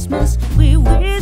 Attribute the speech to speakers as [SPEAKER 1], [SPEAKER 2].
[SPEAKER 1] Christmas. We wish